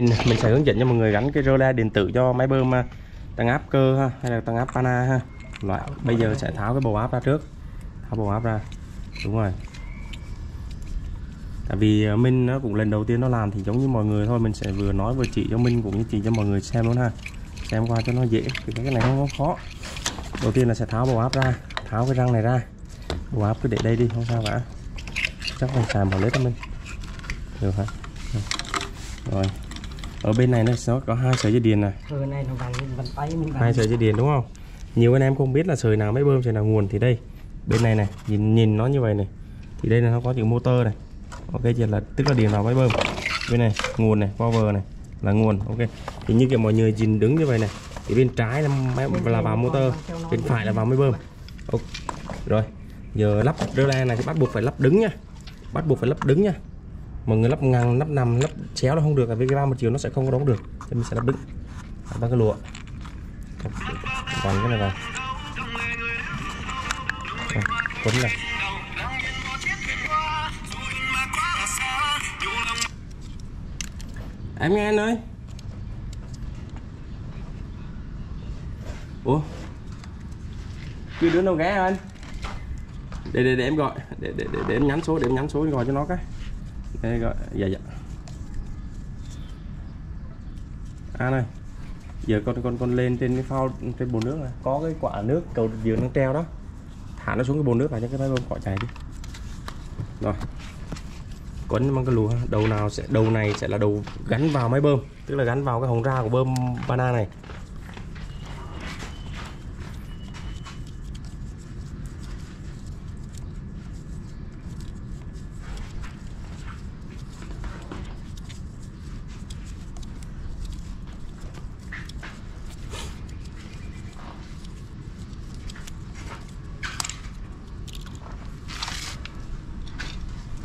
mình sẽ hướng dẫn cho mọi người gắn cái rơ le điện tử cho máy bơm à, tăng áp cơ ha, hay là tăng áp pana ha. Loại, bây giờ sẽ tháo cái bầu áp ra trước. Tháo bầu áp ra. Đúng rồi. Tại vì à, Minh nó cũng lần đầu tiên nó làm thì giống như mọi người thôi, mình sẽ vừa nói vừa chỉ cho Minh cũng như chỉ cho mọi người xem luôn ha. Xem qua cho nó dễ, thì cái này không có khó. Đầu tiên là sẽ tháo bầu áp ra, tháo cái răng này ra. Bầu áp cứ để đây đi, không sao cả. Chắc mình xài một lít đó Minh. Được hả? Rồi ở bên này nó có hai sợi dây điện này. Này nó bằng bàn tay bằng hai sợi dây điện đúng không? Nhiều anh em không biết là sợi nào máy bơm sợi nào nguồn. Thì đây bên này này nhìn nhìn nó như vậy này. Thì đây là nó có chữ motor này. Ok chưa là tức là điện vào máy bơm. Bên này nguồn này power này là nguồn ok. Thì như kiểu mọi người nhìn đứng như vậy này thì bên trái là máy là vào motor bên phải là vào máy bơm. Ok. rồi giờ lắp rơ le này thì bắt buộc phải lắp đứng nha. Bắt buộc phải lắp đứng nha mà người lắp ngang lắp nằm lắp chéo nó không được tại vì cái ba một chiều nó sẽ không có đóng được. Thì mình sẽ lắp đứng ba cái lụa. Còn cái này vào. Quấn này. À, em nghe anh ơi. Ủa? Chưa đứa đâu ghé anh? Để để để em gọi. Để để để, để em nhắn số để em nhắn số gọi cho nó cái đây gọi dạ dạ. À này giờ con con con lên trên cái phao, trên bồn nước này. Có cái quả nước cầu dừa đang treo đó. Thả nó xuống cái bồn nước là cho cái máy bơm cọ chảy đi. Rồi. Quấn bằng cái lùa. Đầu nào sẽ đầu này sẽ là đầu gắn vào máy bơm, tức là gắn vào cái hồng ra của bơm bana này.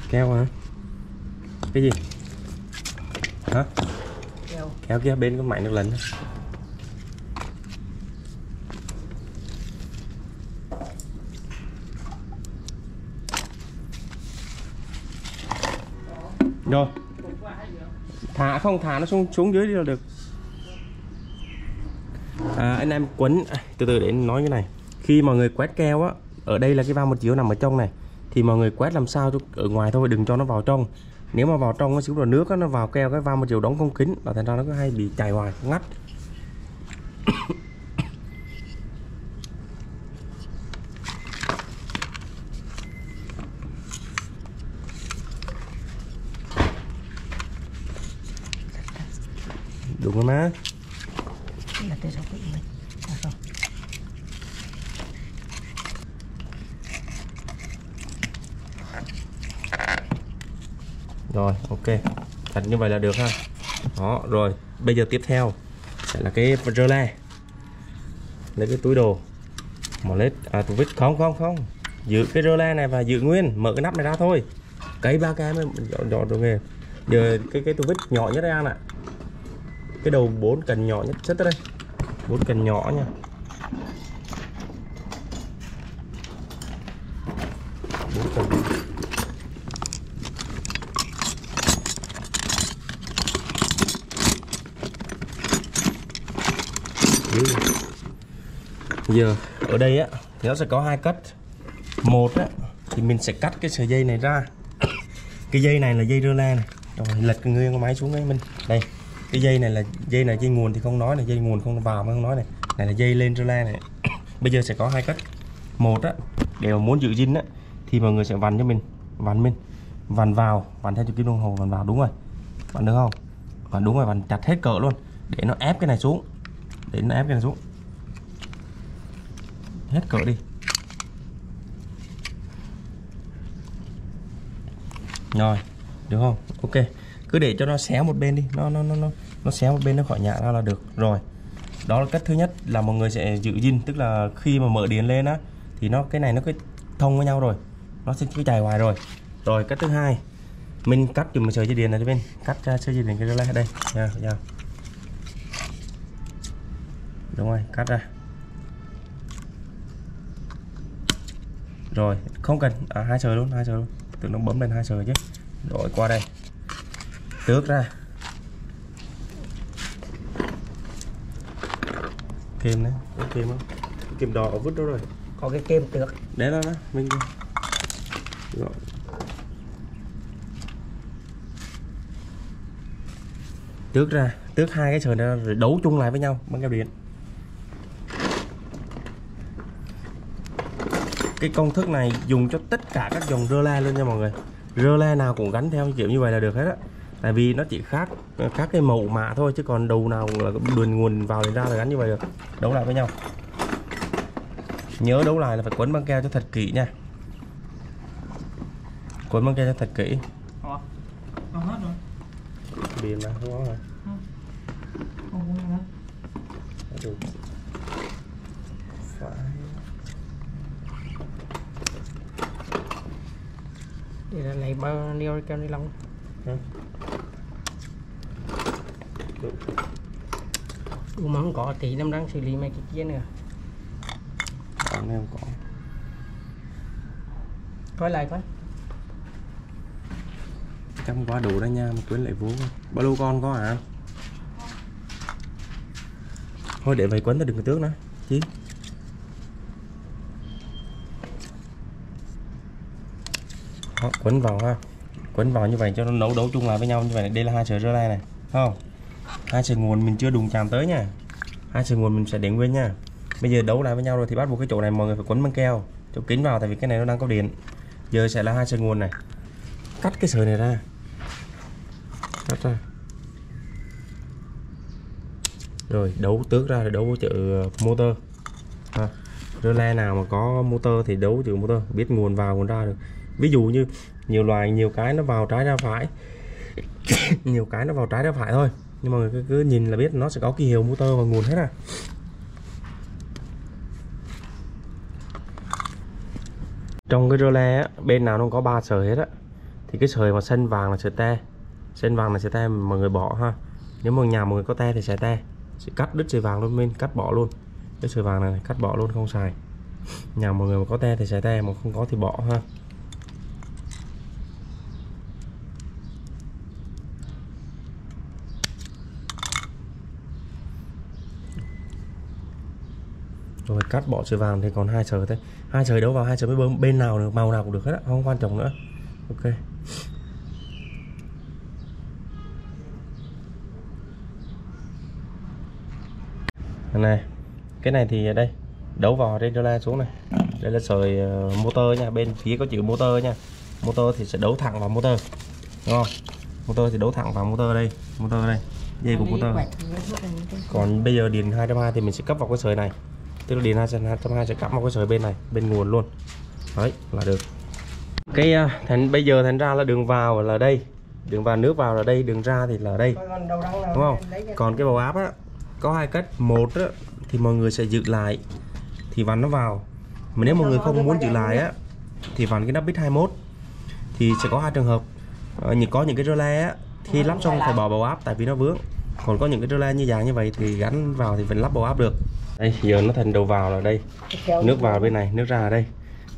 Keo hả? Cái gì? Hả? Keo kéo kia bên có máy nước lần rồi. Thả không thả nó xuống xuống dưới đi là được. À, anh em quấn à, từ từ để nói cái này. Khi mọi người quét keo á ở đây là cái va một chiếu nằm ở trong này thì mọi người quét làm sao cho ở ngoài thôi, đừng cho nó vào trong. Nếu mà vào trong nó xíu là nước nó vào keo cái van một chiều đóng không kính và thành ra nó cứ hay bị chảy hoài, ngắt. Đúng rồi má là tới sau quỷ mình à, không rồi, ok. Thật như vậy là được ha. Đó, rồi, bây giờ tiếp theo sẽ là cái rơ le lấy cái túi đồ. Mà lấy à túi vít không không không. Giữ cái rơ le này và giữ nguyên, mở cái nắp này ra thôi. Cái ba cái mới dọn dọn rồi nghề. Giờ cái cái túi vít nhỏ nhất đây ăn ạ. Cái đầu bốn cần nhỏ nhất chất đây. Bốn cần nhỏ nha bốn cần giờ, ở đây á, thì nó sẽ có hai cách. Một á, thì mình sẽ cắt cái sợi dây này ra. Cái dây này là dây rơ la này. Rồi, lật nguyên con máy xuống đấy mình đây, cái dây này là dây này dây nguồn thì không nói này, dây nguồn không vào mà không nói này. Này là dây lên rơ la này. Bây giờ sẽ có hai cách. Một á, để mà muốn giữ zin á, thì mọi người sẽ vặn cho mình. Vặn mình vặn vào, vặn theo chữ kim đồng hồ, vặn vào, đúng rồi. Vặn được không? Vặn đúng rồi, vặn chặt hết cỡ luôn. Để nó ép cái này xuống. Để nó ép cái này xuống hết cỡ đi. Rồi, được không? Ok. Cứ để cho nó xéo một bên đi. Nó nó nó nó nó xéo một bên nó khỏi nhả ra là được. Rồi, đó là cách thứ nhất là mọi người sẽ giữ gìn. Tức là khi mà mở điện lên á, thì nó, cái này nó cứ thông với nhau rồi. Nó sẽ cứ chạy hoài rồi. Rồi, cách thứ hai. Mình cắt dùm sợi dây điện này bên. Cắt ra sợi dây điện cái ra đây, nha nha. Đúng rồi, cắt ra. rồi không cần. À, hai sợi luôn hai sợi luôn. Tự nó bấm lên hai sợi chứ. Rồi qua đây. Tước ra. Kem đấy có kem không? Kem đỏ vứt đâu rồi. Có cái kem tước. Đấy đó đó mình rồi. Tước ra. Tước hai cái sợi này rồi đấu chung lại với nhau bằng cái điện. Cái công thức này dùng cho tất cả các dòng rơ le luôn nha mọi người. Rơ le nào cũng gắn theo kiểu như vậy là được hết á. Tại vì nó chỉ khác khác cái màu mạ thôi chứ còn đầu nào là đường nguồn vào đến ra là gắn như vậy được. Đấu lại với nhau. Nhớ đấu lại là phải quấn băng keo cho thật kỹ nha. Quấn băng keo cho thật kỹ. Ủa? Không hết rồi. Biển mà không có rồi. Không. Có nữa Đã được phải Để là lấy bao nhiêu kem ni lông? Hả? Ừ, mà không có tí năm đang xử lý mấy cái kia nữa. Còn em có. Coi lại coi. Không quá đủ đó nha mà quên lại vú. Bao lâu con có à thôi để vậy quấn ta đừng có tước nữa. Chí Đó, quấn vào ha. Quấn vào như vậy cho nó nấu đấu chung lại với nhau như vậy đây là hai sợi rơ lai này không? Hai sợi nguồn mình chưa đụng chạm tới nha. Hai sợi nguồn mình sẽ để nguyên nha. Bây giờ đấu lại với nhau rồi thì bắt buộc cái chỗ này mọi người phải quấn băng keo cho kín vào tại vì cái này nó đang có điện. Giờ sẽ là hai sợi nguồn này. Cắt cái sợi này ra. Cắt ra. Rồi đấu tước ra rồi đấu chữ ờ, motor. Ha. rơ le nào mà có motor thì đấu chữ motor. Biết nguồn vào nguồn ra được ví dụ như nhiều loài nhiều cái nó vào trái ra phải. Nhiều cái nó vào trái ra phải thôi. Nhưng mà người cứ, cứ nhìn là biết nó sẽ có ký hiệu motor và nguồn hết à. Trong cái rơ le á, bên nào nó có ba sợi hết á. Thì cái sợi mà xanh vàng là sợi te. Xanh vàng là sợi te mà mọi người bỏ ha. Nếu mà nhà mọi người có te thì sẽ te. Sẽ cắt đứt sợi vàng luôn bên cắt bỏ luôn. Cái sợi vàng này, này cắt bỏ luôn không xài. Nhà mọi người mà có te thì sẽ te mà không có thì bỏ ha. Rồi cắt bỏ sợi vàng thì còn hai sợi thôi hai sợi đấu vào hai sợi mới bơm bên nào được màu nào cũng được hết á không quan trọng nữa. Ok. Đây này cái này thì đây đấu vào trên la xuống này. Đây là sợi ờ, motor nha bên phía có chữ motor nha. Motor thì sẽ đấu thẳng vào motor. Đúng không motor thì đấu thẳng vào motor đây motor đây dây của motor. còn bây giờ điện 220 thì mình sẽ cấp vào cái sợi này tức là điện 220 sẽ cắm vào cái sợi bên này bên nguồn luôn. Đấy là được. Cái à, thành bây giờ thành ra là đường vào là đây. Đường vào nước vào là đây đường ra thì là đây. Đúng không? còn cái bầu áp á có hai cách. Một á, thì mọi người sẽ giữ lại thì vặn nó vào. Mà nếu mọi người không muốn giữ lại á thì vặn cái nắp bit 21 thì sẽ có hai trường hợp. Ờ, như có những cái rơ le á khi lắp xong phải bỏ bầu áp tại vì nó vướng còn có những cái le như dạng như vậy thì gắn vào thì vẫn lắp bầu áp được. Đây giờ nó thành đầu vào là đây. Nước vào bên này nước ra ở đây.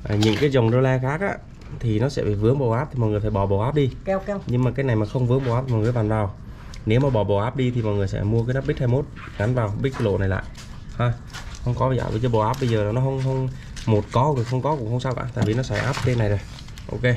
À, những cái dòng le khác á thì nó sẽ bị vướng bầu áp thì mọi người phải bỏ bầu áp đi. Keo keo. Nhưng mà cái này mà không vướng bầu áp thì mọi người vặn vào. Nếu mà bỏ bầu áp đi thì mọi người sẽ mua cái nắp bit 21 gắn vào cái lỗ này lại. Ha không có bây giờ với cái bầu áp bây giờ nó không không một có rồi không có cũng không sao cả tại vì nó sẽ áp trên này rồi. Ok